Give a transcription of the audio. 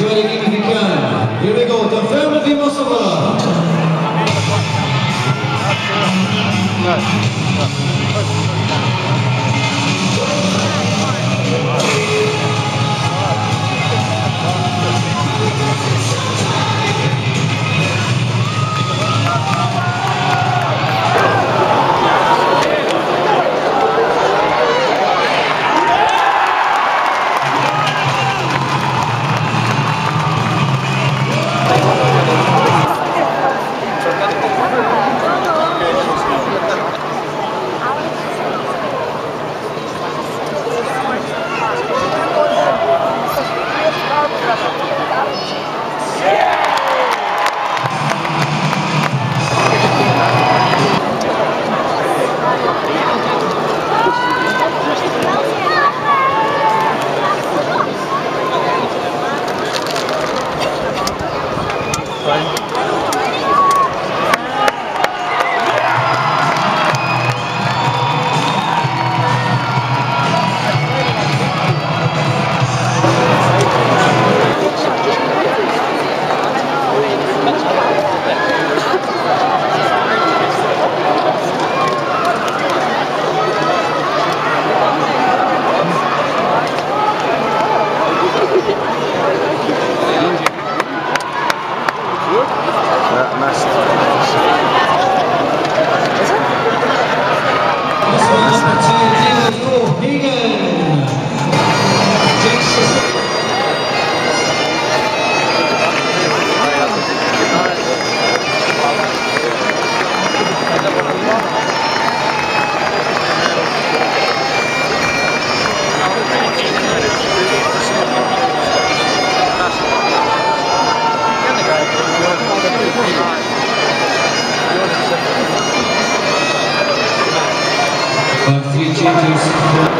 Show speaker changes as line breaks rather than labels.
Enjoy the changes.